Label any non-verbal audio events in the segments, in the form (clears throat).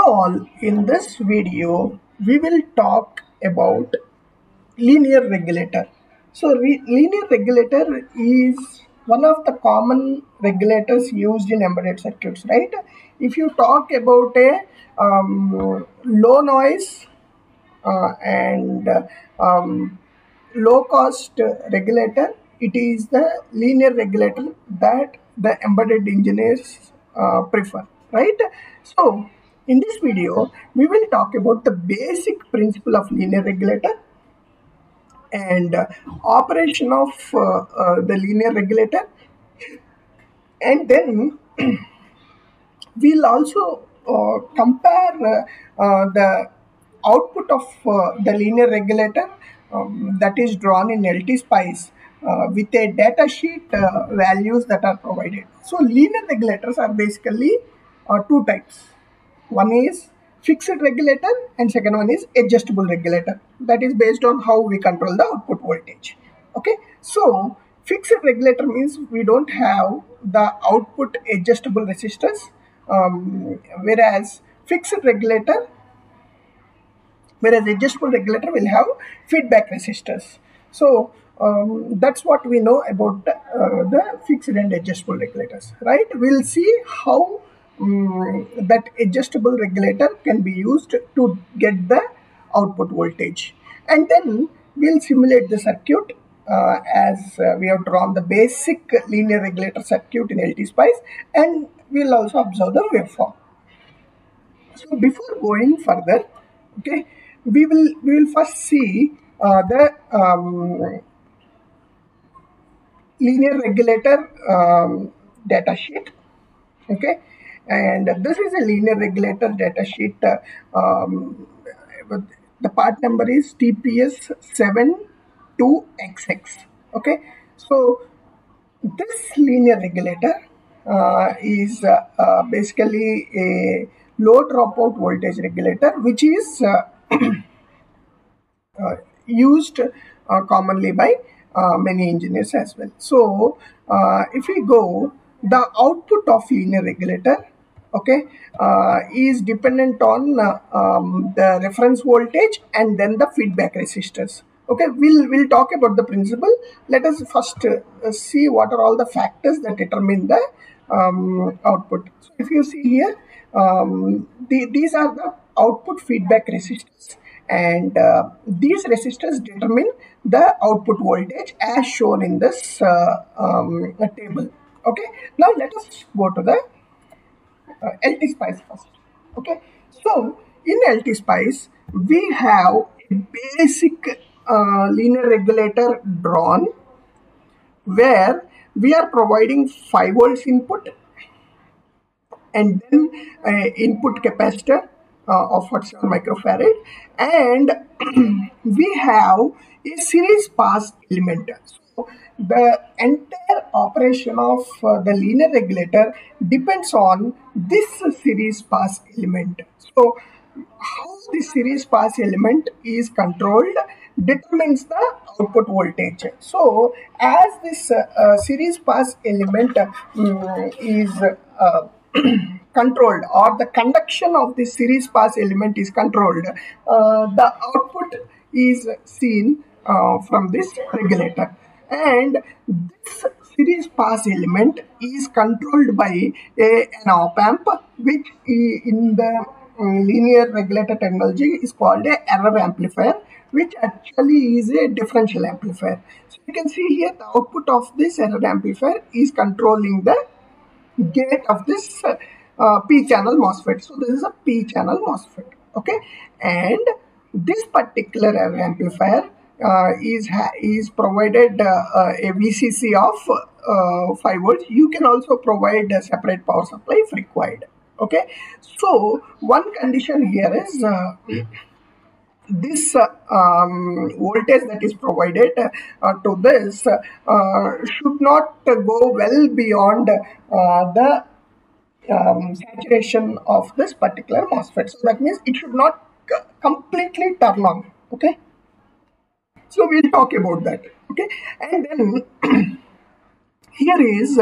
all, in this video, we will talk about linear regulator. So re- linear regulator is one of the common regulators used in embedded circuits, right? If you talk about a um, low noise uh, and uh, um, low cost regulator, it is the linear regulator that the embedded engineers uh, prefer, right? So in this video, we will talk about the basic principle of linear regulator and uh, operation of uh, uh, the linear regulator and then (clears throat) we'll also uh, compare uh, uh, the output of the linear regulator um, that is drawn in LT Spice uh, with a data sheet values that are provided. So linear regulators are basically two types. One is fixed regulator and second one is adjustable regulator. That is based on how we control the output voltage. Okay, so fixed regulator means we don't have the output adjustable resistors, um, whereas fixed regulator, whereas adjustable regulator will have feedback resistors. So um, that's what we know about uh, the fixed and adjustable regulators, right? We'll see how um, that adjustable regulator can be used to get the output voltage, and then we'll simulate the circuit uh, as uh, we have drawn the basic linear regulator circuit in LT Spice, and we'll also observe the waveform. So before going further, okay, we will we will first see uh, the um, linear regulator um, data sheet. Okay, and this is a linear regulator data sheet. Uh, um, the part number is TPS 72XX. Okay, so this linear regulator uh, is uh, uh, basically a low dropout voltage regulator, which is uh, (clears throat) uh, used commonly by many engineers as well. So, if we go, the output of linear regulator, okay, uh, is dependent on uh, um, the reference voltage and then the feedback resistors. Okay, we'll we'll talk about the principle. Let us first uh, see what are all the factors that determine the um, output. So, if you see here, um, the, these are the output feedback resistors and uh, these resistors determine the output voltage as shown in this uh, um, table okay? Now let us go to the uh, lt spice first. Okay? So in lt spice we have a basic uh, linear regulator drawn where we are providing 5 volts input and then uh, input capacitor uh, of 47 microfarad and (clears throat) we have a series pass element. So the entire operation of uh, the linear regulator depends on this series pass element so how the series pass element is controlled determines the output voltage so as this uh, uh, series pass element is uh, (clears throat) controlled or the conduction of the series pass element is controlled, uh, the output is seen uh, from this regulator. And this series pass element is controlled by a, an op amp, which in the um, linear regulator technology is called a error amplifier, which actually is a differential amplifier. So you can see here the output of this error amplifier is controlling the gate of this uh, P channel MOSFET. So this is a P channel MOSFET. Okay, and this particular error amplifier is is provided uh, a VCC of uh, 5 volts. You can also provide a separate power supply if required. Okay, so one condition here is uh, this uh, um, voltage that is provided uh, to this uh, should not go well beyond the um, saturation of this particular MOSFET. So that means it should not completely turn on. Okay. So we'll talk about that. Okay. And then (clears throat) here is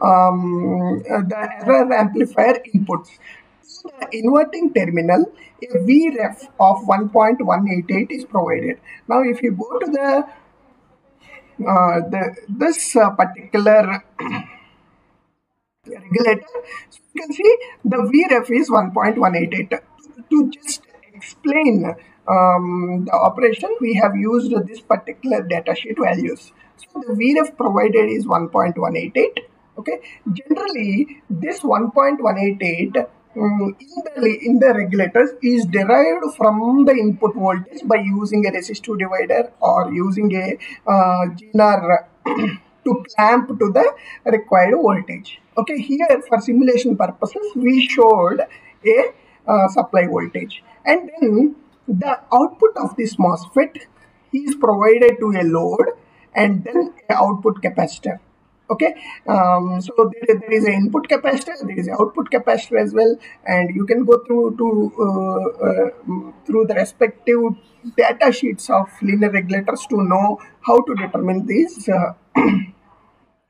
um, the error amplifier inputs. the inverting terminal, a Vref of 1.188 is provided. Now, if you go to the uh, the this uh, particular (clears throat) regulator, so you can see the Vref is 1.188. To just explain um, the operation, we have used this particular datasheet values. So the Vref provided is 1.188 okay? Generally this 1.188 um, in the in the regulators is derived from the input voltage by using a resistive divider or using a uh, zener (clears throat) to clamp to the required voltage. Okay here for simulation purposes we showed a uh, supply voltage. And then the output of this MOSFET is provided to a load and then a output capacitor. Okay? Um, so there, there is an input capacitor there is an output capacitor as well and you can go through to uh, uh, through the respective data sheets of linear regulators to know how to determine these uh, (clears throat)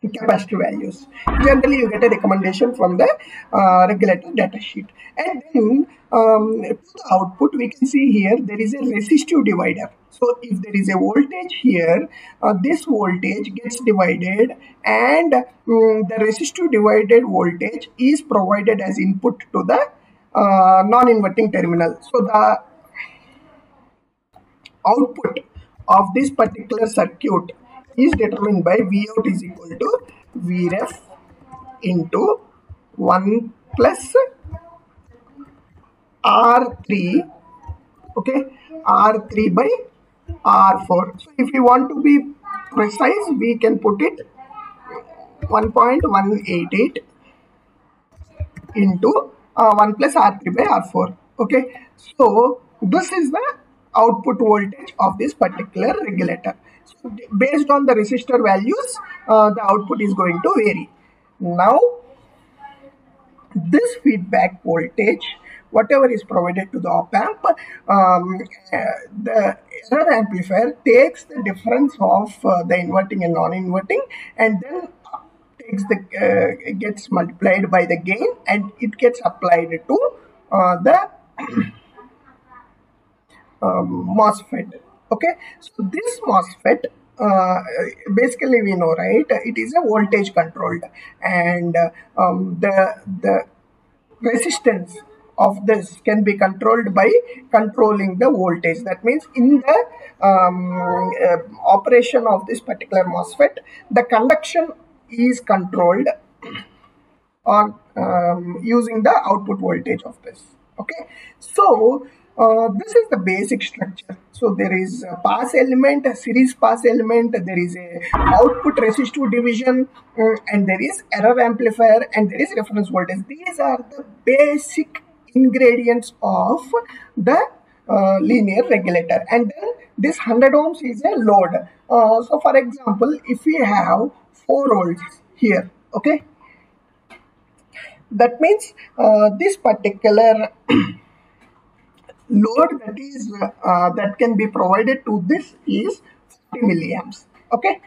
capacitor values. Generally, you get a recommendation from the uh, regulator data sheet. And then um, the output, we can see here there is a resistive divider. So if there is a voltage here, uh, this voltage gets divided and um, the resistive divided voltage is provided as input to the uh, non-inverting terminal. So the output of this particular circuit is determined by V out is equal to Vref into 1 plus R3 okay? R3 by R4 so if you want to be precise we can put it 1.188 into uh, 1 plus R3 by R4 okay? So this is the output voltage of this particular regulator based on the resistor values, uh, the output is going to vary. Now, this feedback voltage, whatever is provided to the op amp, um, uh, the error amplifier takes the difference of uh, the inverting and non-inverting and then takes the uh, gets multiplied by the gain and it gets applied to uh, the um, MOSFET okay? So this MOSFET uh, basically we know right? It is a voltage controlled. And um, the the resistance of this can be controlled by controlling the voltage. That means in the um, uh, operation of this particular MOSFET the conduction is controlled on um, using the output voltage of this. Okay? So uh, this is the basic structure. So there is a pass element, a series pass element, there is a output resistive division, uh, and there is error amplifier, and there is reference voltage. These are the basic ingredients of the uh, linear regulator. And then this 100 ohms is a load. Uh, so for example, if we have 4 volts here, okay, that means uh, this particular (clears throat) load that is uh, that can be provided to this is 40 milliamps okay?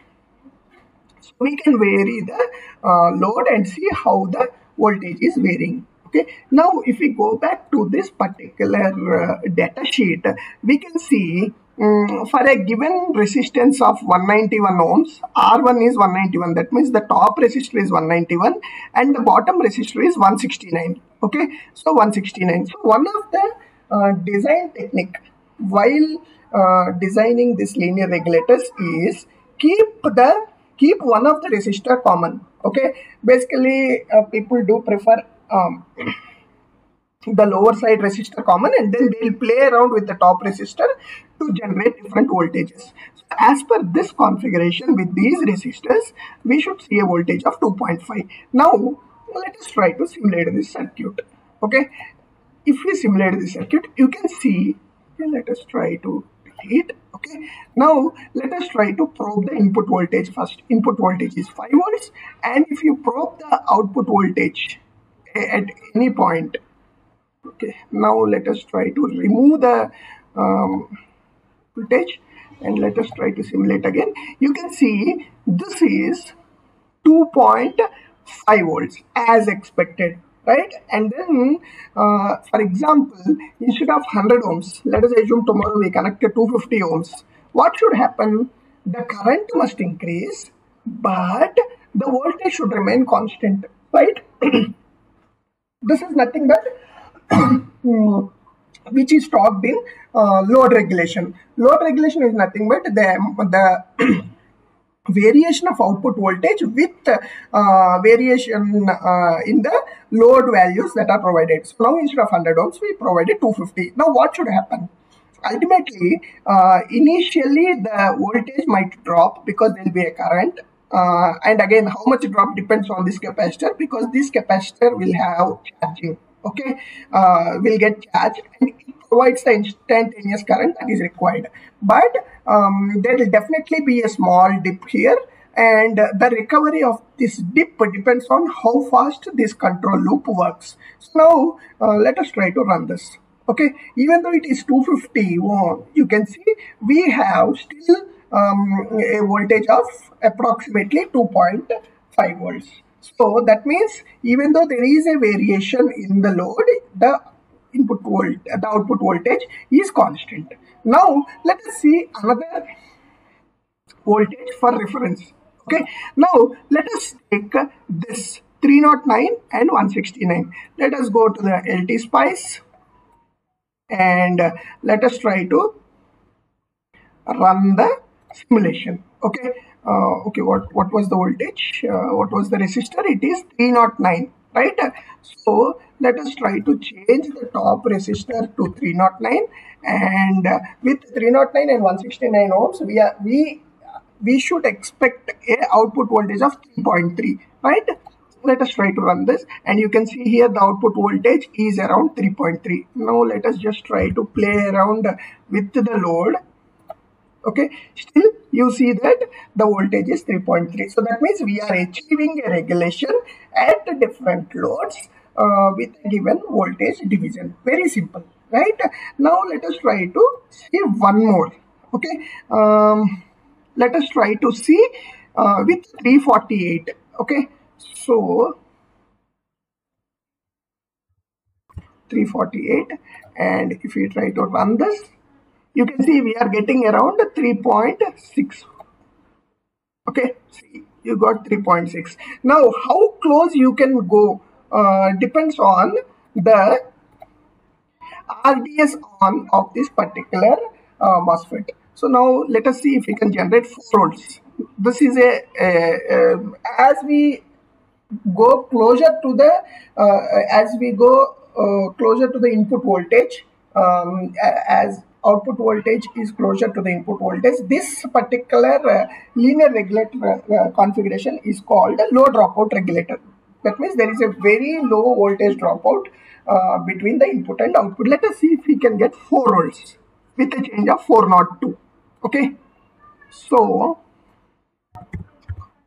So we can vary the uh, load and see how the voltage is varying okay? Now if we go back to this particular uh, data sheet we can see um, for a given resistance of 191 ohms r1 is 191 that means the top resistor is 191 and the bottom resistor is 169 okay? So 169 so one of the design technique while uh, designing this linear regulators is keep the keep one of the resistor common okay basically uh, people do prefer um, the lower side resistor common and then they'll play around with the top resistor to generate different voltages. So as per this configuration with these resistors, we should see a voltage of 2.5. Now, let us try to simulate this circuit. Okay, if we simulate the circuit you can see okay, let us try to delete okay. Now let us try to probe the input voltage first. Input voltage is 5 volts and if you probe the output voltage at any point okay now let us try to remove the um, voltage and let us try to simulate again. You can see this is 2.5 volts as expected right? And then uh, for example instead of 100 ohms let us assume tomorrow we connect a 250 ohms. What should happen? The current must increase but the voltage should remain constant right? (clears throat) This is nothing but (clears throat) which is talked in uh, load regulation. Load regulation is nothing but the the (clears throat) variation of output voltage with uh, variation uh, in the load values that are provided. So now instead of 100 ohms, we provided 250. Now what should happen? Ultimately, uh, initially the voltage might drop because there will be a current. Uh, and again, how much drop depends on this capacitor because this capacitor will have charging. Okay, uh, will get charged and it provides the instantaneous current that is required. But um, there will definitely be a small dip here and the recovery of this dip depends on how fast this control loop works. So now uh, let us try to run this. Okay, even though it is 250 ohm, you can see we have still um, a voltage of approximately 2.5 volts. So that means even though there is a variation in the load, the input volt, the output voltage is constant. Now let us see another voltage for reference. Okay. Now let us take this 309 and 169. Let us go to the LT Spice and let us try to run the simulation. Okay. Uh, okay. What what was the voltage? Uh, what was the resistor? It is 309 right so let us try to change the top resistor to 309 and uh, with 309 and 169 ohms we are we we should expect a output voltage of 3.3 right? Let us try to run this and you can see here the output voltage is around 3.3 now let us just try to play around with the load. Okay still you see that the voltage is 3.3 so that means we are achieving a regulation at different loads uh, with given voltage division. Very simple right? Now let us try to see one more okay? Um, let us try to see uh, with 348 okay? So 348 and if we try to run this you can see we are getting around 3.6 okay? See you got 3.6 now how close you can go uh, depends on the RDS on of this particular uh, MOSFET so now let us see if we can generate 4 volts this is a, a, a as we go closer to the uh, as we go uh, closer to the input voltage um, as output voltage is closer to the input voltage. This particular uh, linear regulator uh, configuration is called a low dropout regulator. That means there is a very low voltage dropout uh, between the input and output. Let us see if we can get 4 volts with a change of 402. Okay. So,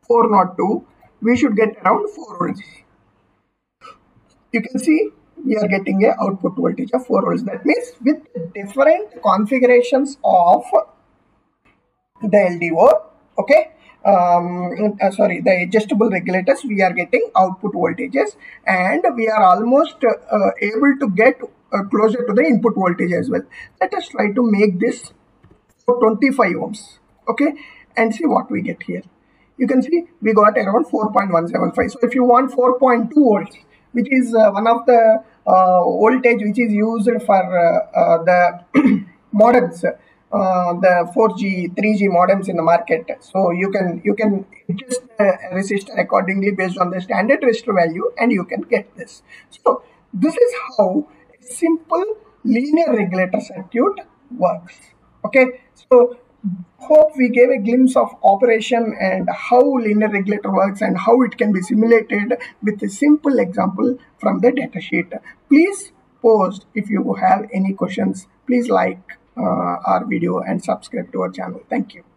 402, we should get around 4 volts. You can see we are getting a output voltage of 4 volts. That means with different configurations of the LDO, okay, um, uh, sorry, the adjustable regulators, we are getting output voltages and we are almost uh, able to get uh, closer to the input voltage as well. Let us try to make this 25 ohms, okay, and see what we get here. You can see we got around 4.175. So if you want 4.2 volts, which is uh, one of the uh, voltage which is used for the (clears throat) modems uh, the 4G, 3G modems in the market. So you can you can adjust the resistor accordingly based on the standard resistor value, and you can get this. So this is how a simple linear regulator circuit works. Okay, so hope we gave a glimpse of operation and how linear regulator works and how it can be simulated with a simple example from the datasheet. Please post if you have any questions. Please like Uh, our video and subscribe to our channel. Thank you.